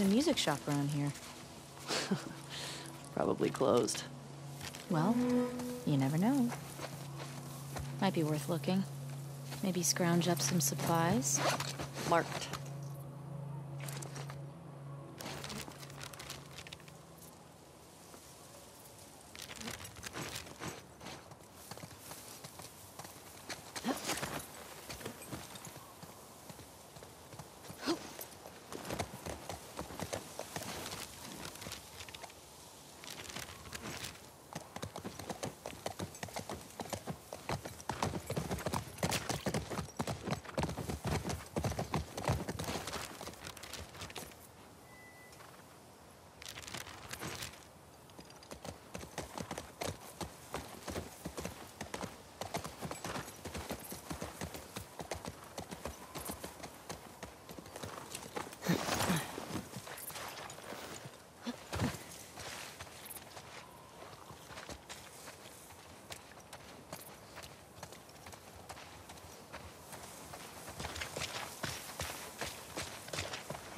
There's a music shop around here. Probably closed. Well, you never know. Might be worth looking. Maybe scrounge up some supplies. Marked.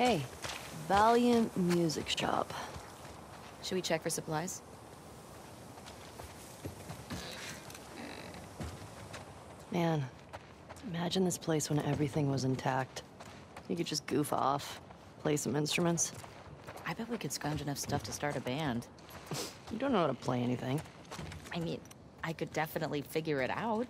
Hey, Valiant Music Shop. Should we check for supplies? Man, imagine this place when everything was intact. You could just goof off, play some instruments. I bet we could scrounge enough stuff to start a band. You don't know how to play anything. I mean, I could definitely figure it out.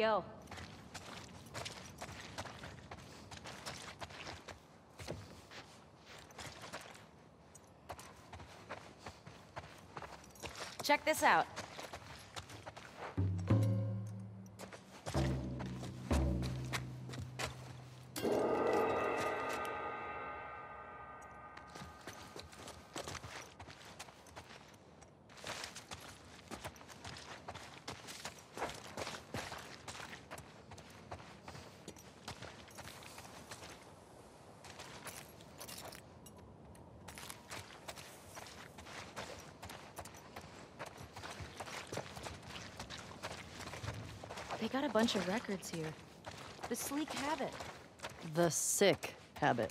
Yo. Check this out. Bunch of records here. The Sleek Habit. The sick habit.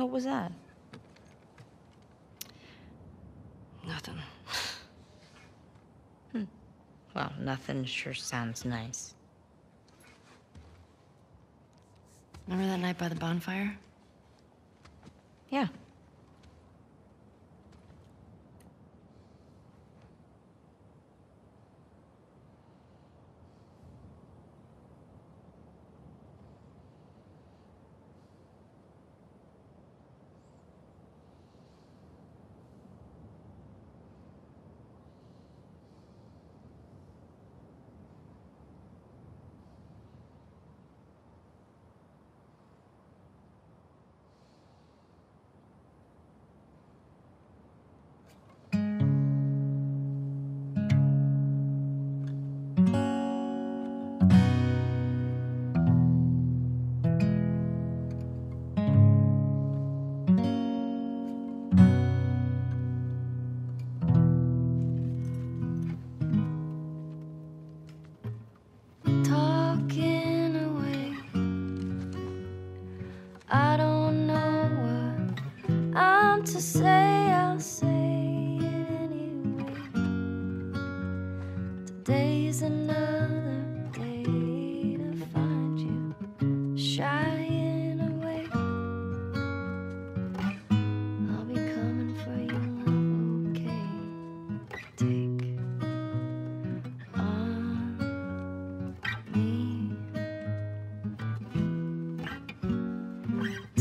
What was that? Nothing. hmm. Well, nothing sure sounds nice. Remember that night by the bonfire? Yeah.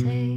take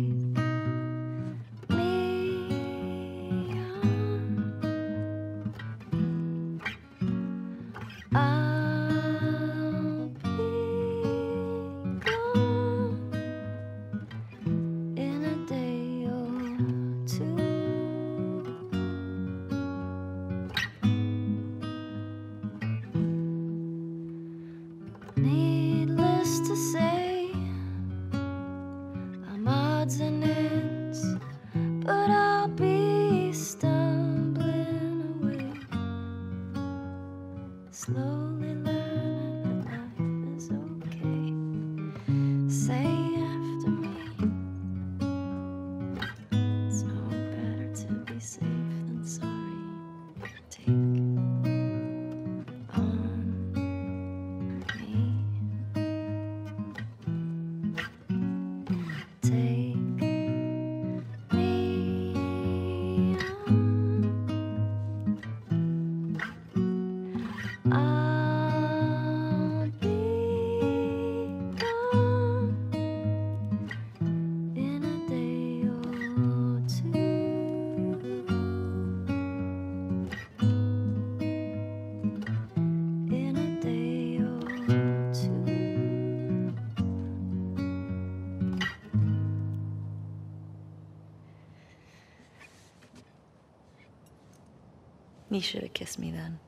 You should have kissed me then.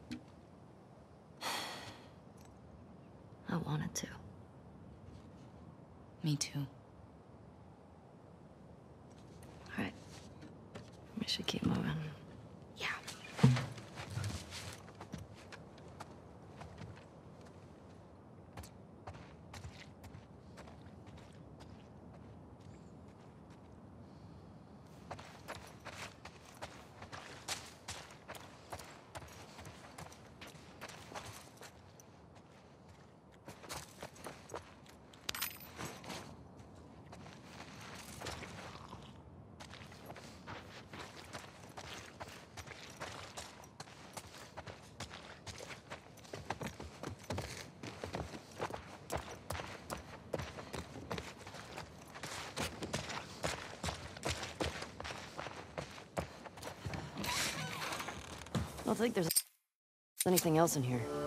I wanted to. Me too. All right. We should keep moving. Yeah. don't think there's anything else in here.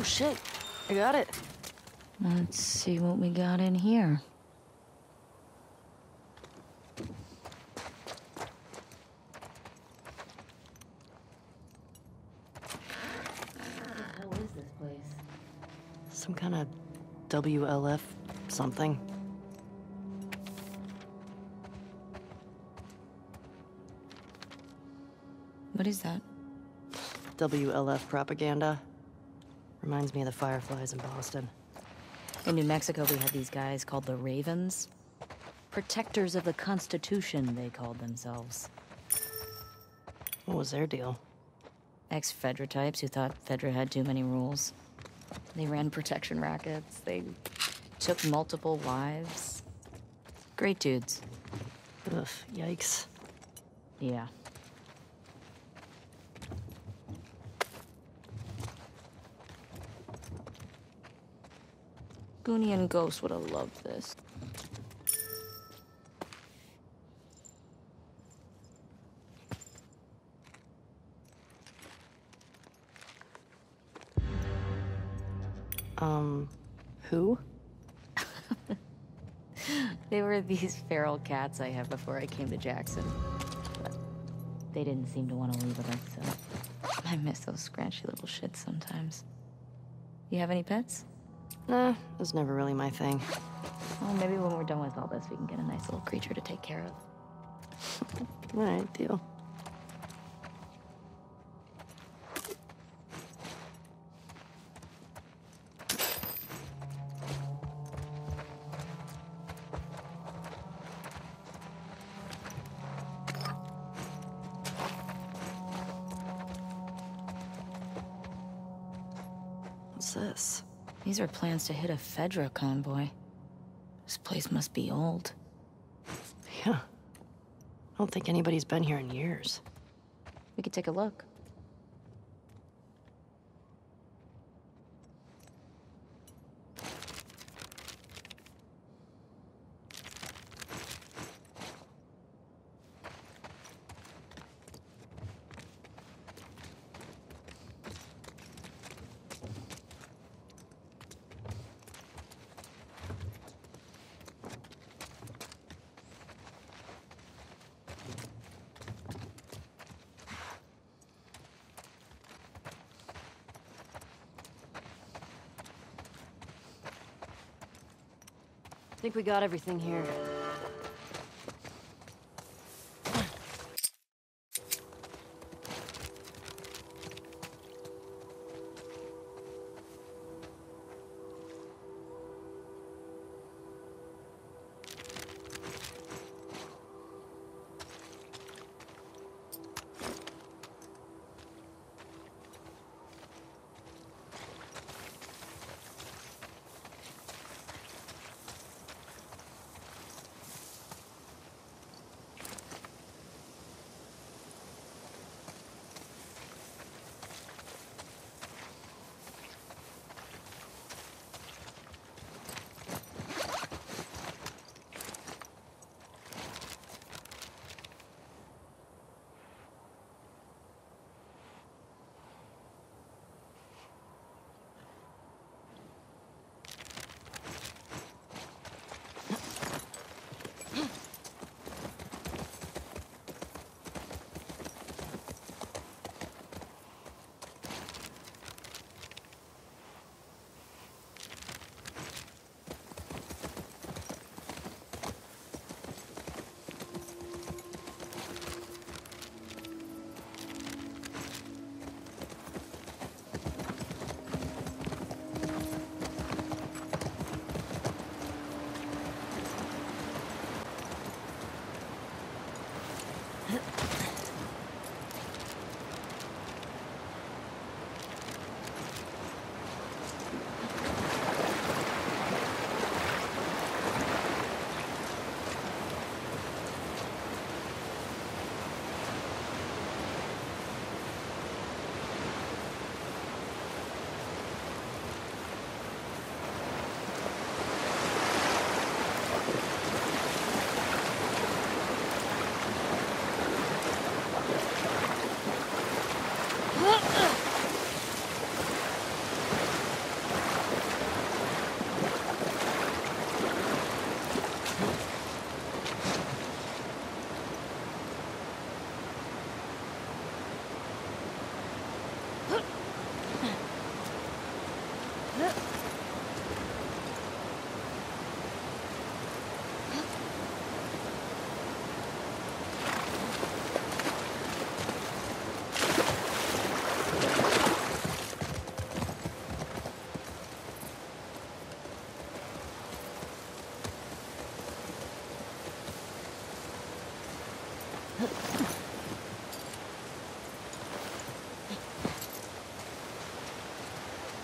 Oh shit. I got it. Let's see what we got in here. What is this place? Some kind of WLF something. What is that? WLF propaganda. Reminds me of the Fireflies in Boston. In New Mexico, we had these guys called the Ravens. Protectors of the Constitution, they called themselves. What was their deal? Ex Fedra types who thought Fedra had too many rules. They ran protection rackets, they took multiple wives. Great dudes. Ugh, yikes. Yeah. Goonie and Ghost would have loved this. Um, who? They were these feral cats I had before I came to Jackson. But they didn't seem to want to leave with us, so I miss those scratchy little shits sometimes. You have any pets? Nah, was never really my thing. Well, maybe when we're done with all this, we can get a nice little creature to take care of. Alright, deal. These are plans to hit a Fedra convoy. This place must be old. Yeah. I don't think anybody's been here in years. We could take a look. Think we got everything here.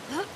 え？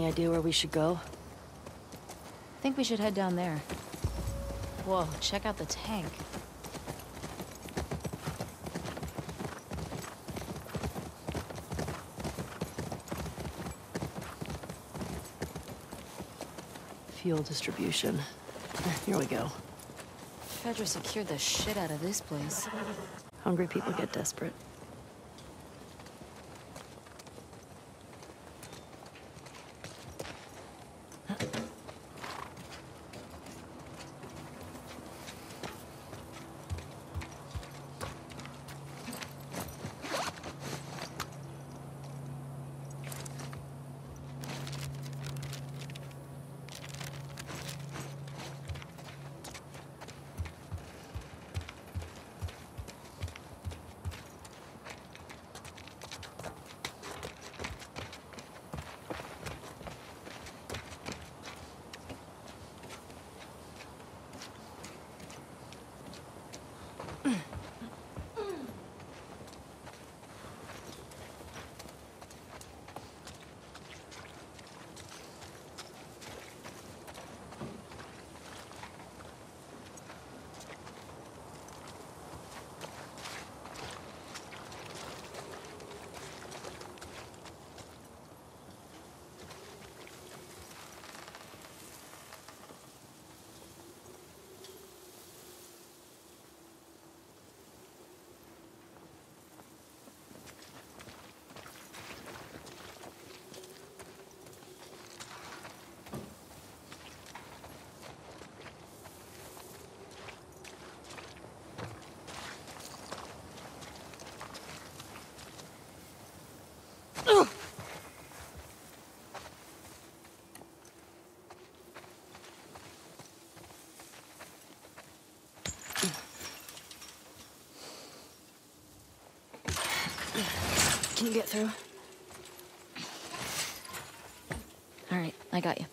Any idea where we should go? I think we should head down there. Whoa, check out the tank. Fuel distribution. Here we go. Fedra secured the shit out of this place. Hungry people get desperate. Can you get through? All right, I got you.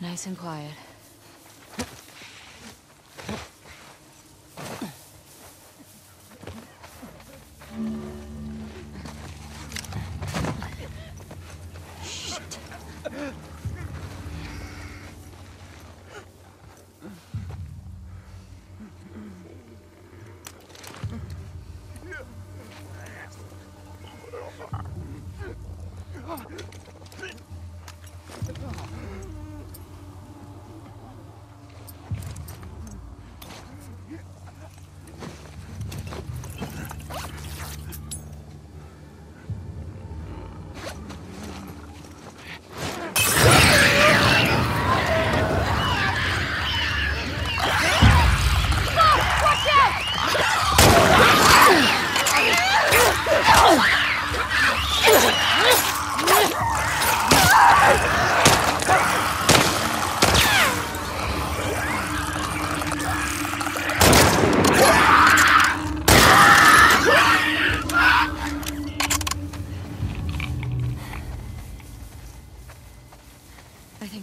Nice and quiet.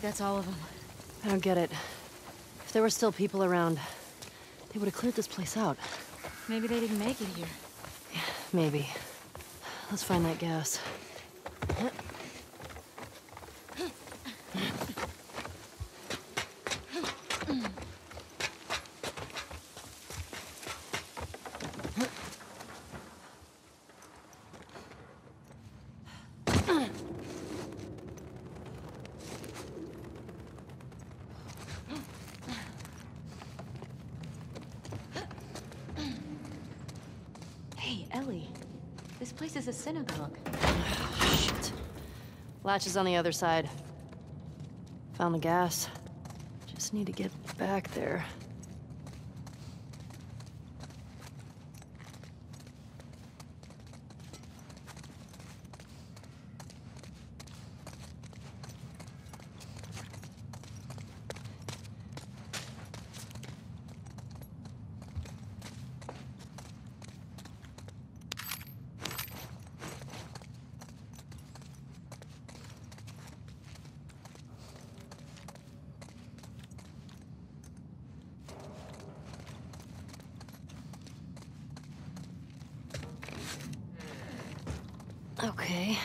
That's all of them. I don't get it. If there were still people around, they would have cleared this place out. Maybe they didn't make it here. Maybe. Let's find that gas. Hey, Ellie. This place is a synagogue. Shit. Latch is on the other side. Found the gas. Just need to get back there. Okay.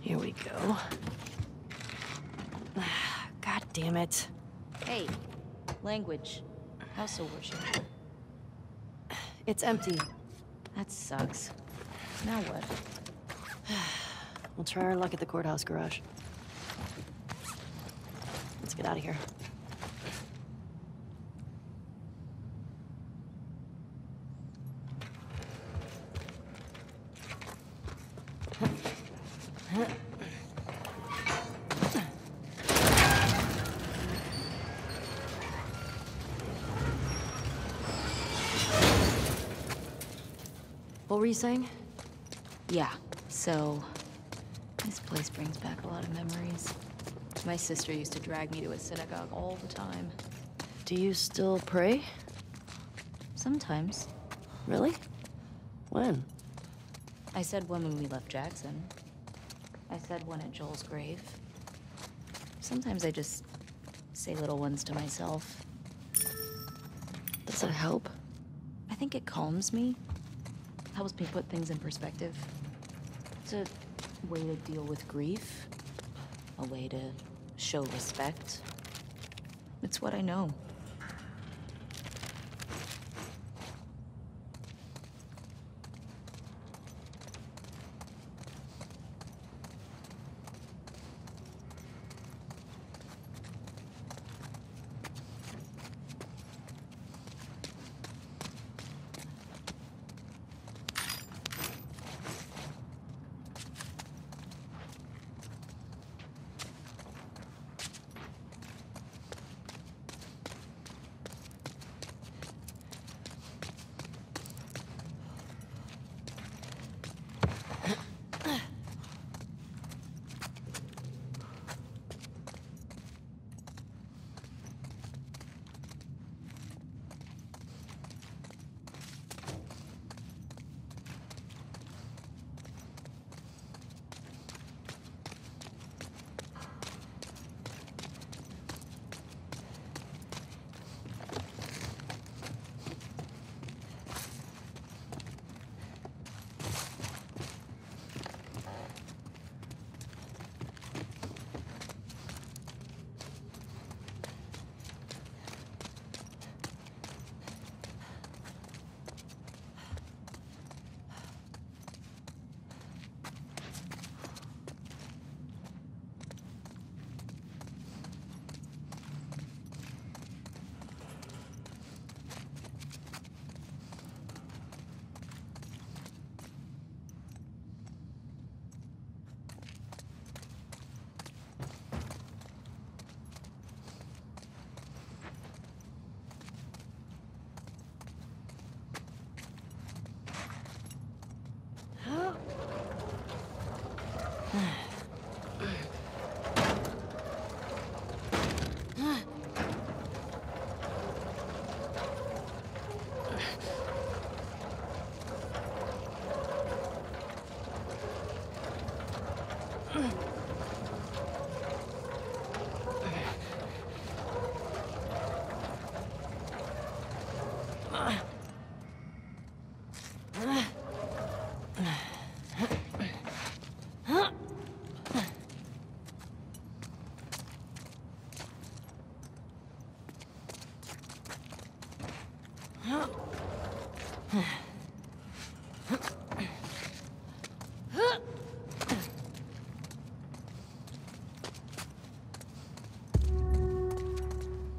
Here we go. God damn it. Hey, language. House of worship. It's empty. That sucks. Now what? We'll try our luck at the courthouse garage. Let's get out of here. You saying? Yeah, So, this place brings back a lot of memories. My sister used to drag me to a synagogue all the time. Do you still pray? Sometimes. Really? When? I said one when we left Jackson. I said one at Joel's grave. Sometimes I just say little ones to myself. Does that help? I think it calms me. Helps me put things in perspective. It's a way to deal with grief. A way to show respect. It's what I know.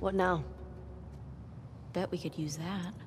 What now? Bet we could use that.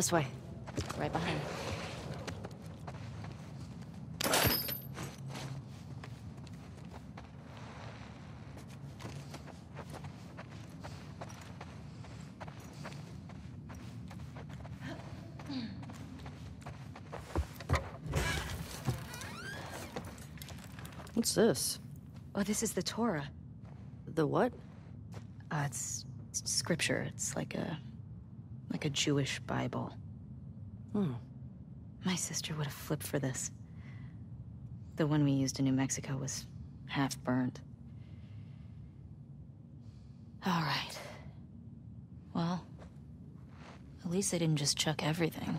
This way. Right behind. What's this? Oh, this is the Torah. The what? Uh, it's, it's scripture. It's like a... like a Jewish Bible. Hmm. My sister would have flipped for this. The one we used in New Mexico was half burned. All right. Well, at least they didn't just chuck everything.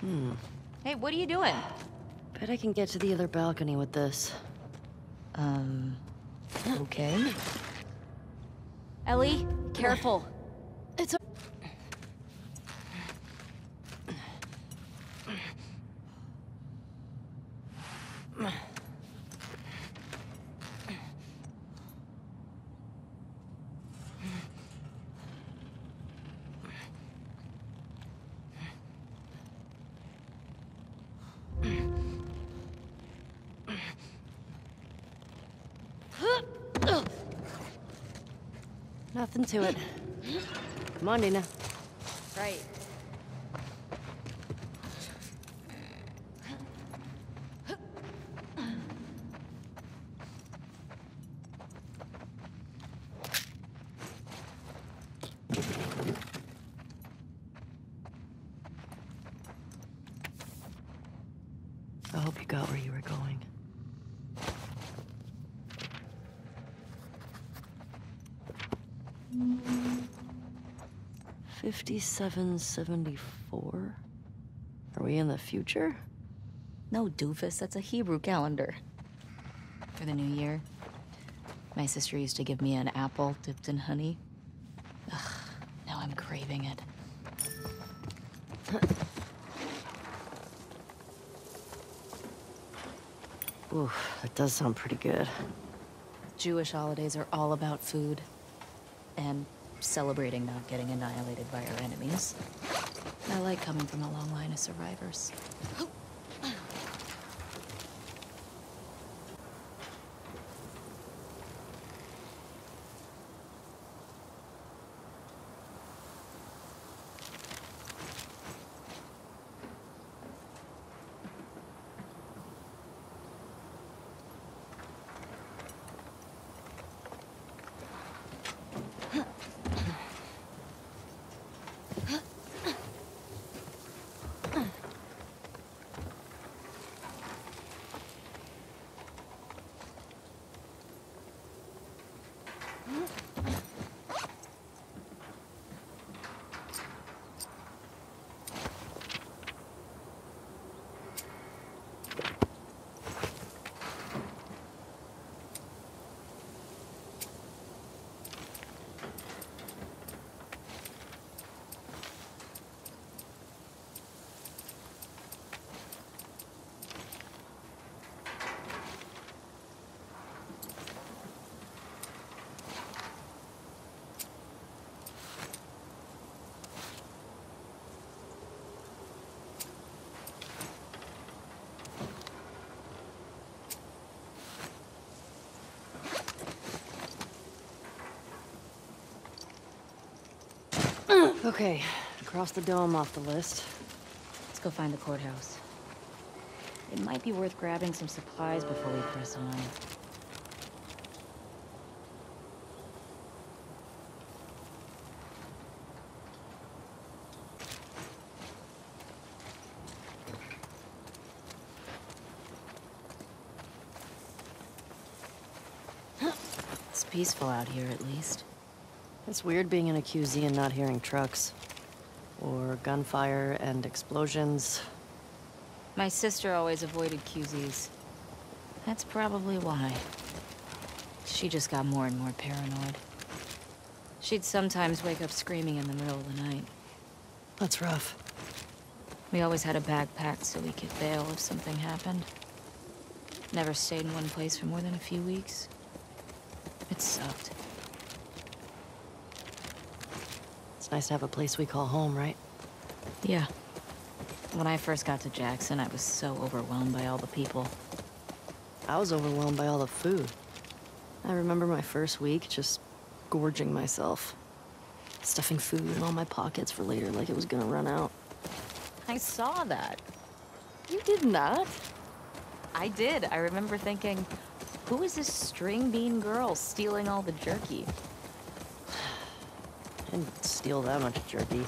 Hmm. Hey, what are you doing? Bet I can get to the other balcony with this. Um, okay. Ellie, careful. It's a Nothing to it. Come on, Dina. Right. 5774? Are we in the future? No, doofus, that's a Hebrew calendar. For the new year, my sister used to give me an apple dipped in honey. Ugh, now I'm craving it. Ooh, that does sound pretty good. Jewish holidays are all about food and celebrating not getting annihilated by our enemies. I like coming from a long line of survivors. Oh, Okay, cross the dome off the list. Let's go find the courthouse. It might be worth grabbing some supplies before we press on. It's peaceful out here, at least. It's weird being in a QZ and not hearing trucks. Or gunfire and explosions. My sister always avoided QZs. That's probably why. She just got more and more paranoid. She'd sometimes wake up screaming in the middle of the night. That's rough. We always had a bag packed so we could bail if something happened. Never stayed in one place for more than a few weeks. It sucked. It's nice to have a place we call home, right? Yeah. When I first got to Jackson, I was so overwhelmed by all the people. I was overwhelmed by all the food. I remember my first week just gorging myself. Stuffing food in all my pockets for later like it was gonna run out. I saw that. You did not. I did. I remember thinking, who is this string bean girl stealing all the jerky? Didn't steal that much jerky.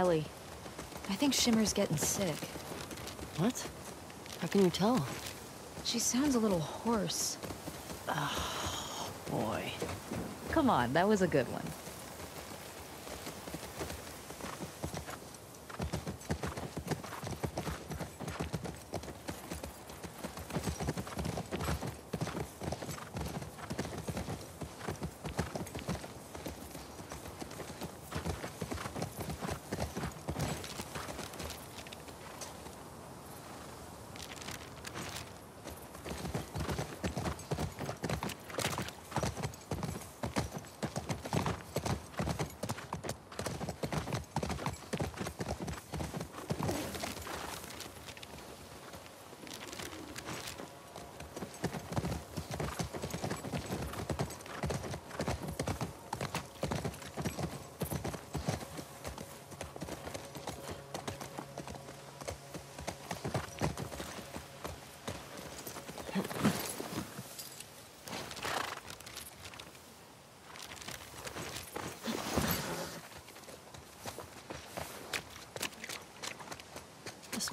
Ellie, I think Shimmer's getting sick. What? How can you tell? She sounds a little hoarse. Oh, boy. Come on, that was a good one.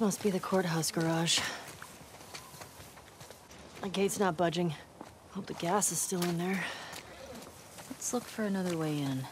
Must be the courthouse garage. The gate's not budging. Hope the gas is still in there. Let's look for another way in.